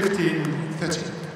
15-13.